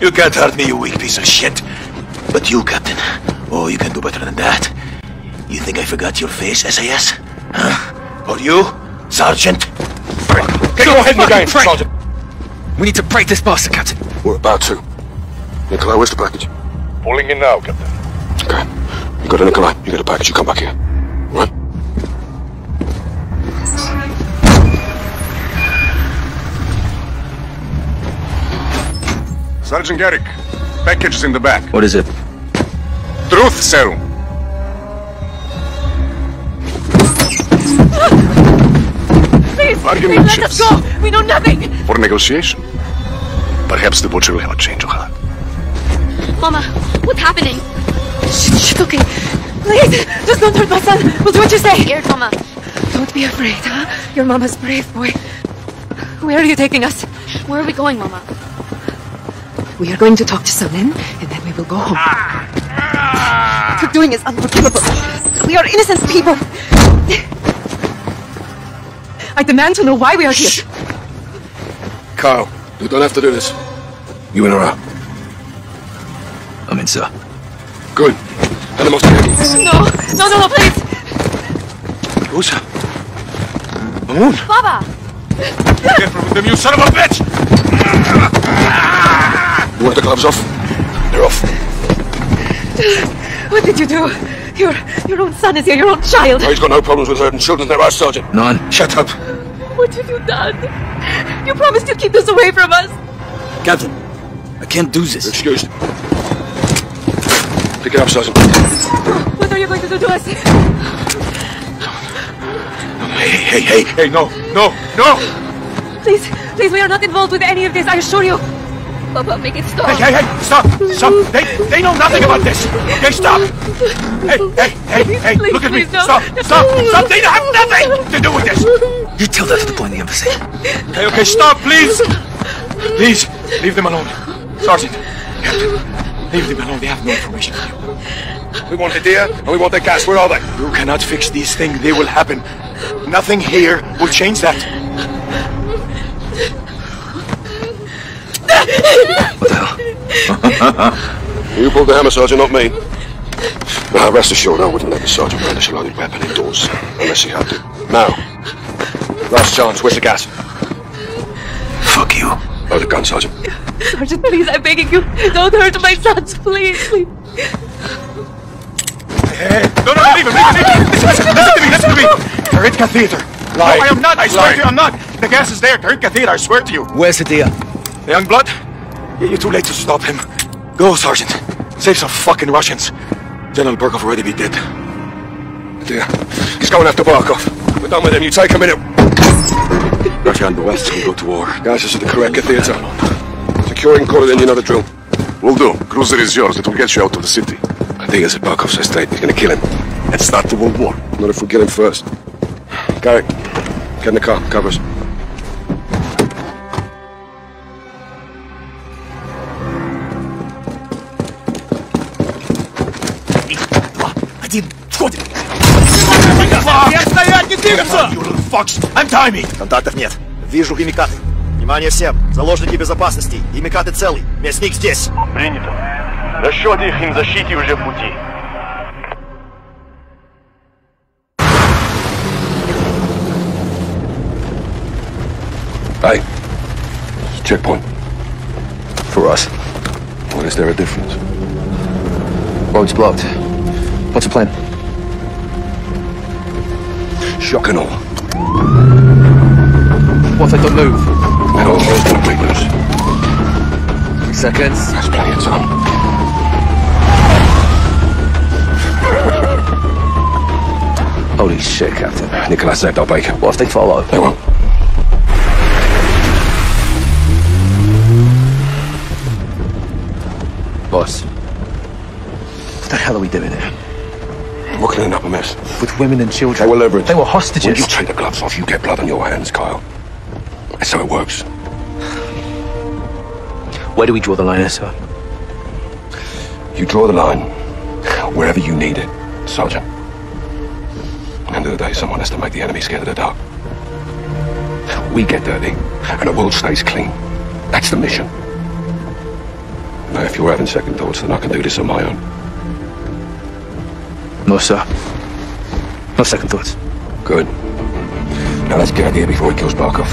You can't hurt me, you weak piece of shit. But you, Captain, oh, you can do better than that. You think I forgot your face, SAS? Huh? Or you, Sergeant? Get your head in the game, pray. Sergeant. We need to break this bastard, Captain. We're about to. Nikolai, where's the package? Pulling in now, Captain. Okay. You got a Nikolai. You get a package. You come back here. Right? Sergeant Garrick, package is in the back. What is it? Truth serum. Please, Bargaining please let us go. We know nothing. For negotiation. Perhaps the butcher will have a change of heart. Mama, what's happening? Shh, shh, okay. Please, just don't hurt my son. We'll do what you say. Scared, Mama. Don't be afraid, huh? Your mama's brave, boy. Where are you taking us? Where are we going, Mama? We are going to talk to Salin, and then we will go home. Ah. What you're doing is unforgivable. We are innocent people. I demand to know why we are here. Carl, you don't have to do this. You in or out? I'm in, sir. Good. Hand him off to him. No, no, no, no, please. Who's Mamoon? Baba! Careful with them, you son of a bitch! You want the gloves off? They're off. What did you do? Your your own son is here, your own child. Oh, he's got no problems with hurting children. They're right, Sergeant. None. Shut up. What have you done? You promised you'd keep this away from us. Captain, I can't do this. Excused. Pick it up, Sergeant. What are you going to do to us? Hey, hey, hey, hey, no, no, no! Please, please, we are not involved with any of this, I assure you. Papa, make it stop. Hey, hey, hey, stop, stop! They, they know nothing about this! Okay, stop! Hey, hey, hey, hey, Please, look at me! please, no. Stop, stop, stop! They have nothing to do with this! You tell that to the boy in the embassy. Okay, okay, stop, please! Please, leave them alone. Sergeant, Captain, leave them alone. They have no information for you. We want Hadir and we want the gas. Where are they? You cannot fix these things. They will happen. Nothing here will change that. What the hell? You pulled the hammer, Sergeant, not me. Now, rest assured, I wouldn't let the Sergeant brandish a loaded weapon indoors, unless he had to. Now, last chance, where's the gas? Fuck you. Load the gun, Sergeant. Sergeant, please, I'm begging you. Don't hurt my sons, please, please. Hey, hey, no, no, leave him, leave him, leave him. Listen, listen, listen to me, listen to me. Karetka Theater. No, I am not. I swear to you, I'm not. The gas is there. Karetka Theater, I swear to you. Where's Hadir? Young blood? You're too late to stop him. Go, Sergeant. Save some fucking Russians. General Barkov already be dead. Hadir, he's going after Barkov. We're done with him. You take a minute. Russia and the West will go to war. Guys, this is the Karetka Theater. Securing and call it in, you know the drill. Will do. Cruiser is yours. It will get you out of the city. I think it's Barkov's estate. He's gonna kill him. And start the World War. Not if we get him first. Garrick, get in the car. Covers. Входим! Всем стоять, не двигаться! Fucks! Untie me! Контактов нет. Вижу химикаты. Внимание всем! Заложники безопасности. Химикаты целый. Мясник здесь. Принято. Расчет их им защите уже в пути. Hey, checkpoint. For us. What is there a difference? Road's blocked. What's the plan? Shock and all. What if they don't move? And all those don't break loose. Three seconds. That's plenty of time. Holy shit, Captain. Nikolai saved our bacon. What if they follow? They won't. Boss. What the hell are we doing here? We're up a mess. With women and children. They were leverage. They were When hostages. you take the gloves off, you get blood on your hands, Kyle. That's how it works. Where do we draw the line, sir? You draw the line wherever you need it, Sergeant. End of the day, someone has to make the enemy scared of the dark. We get dirty, and the world stays clean. That's the mission. Now, if you're having second thoughts, then I can do this on my own. No, sir. No second thoughts. Good. Now let's get out of here before he kills Barkov.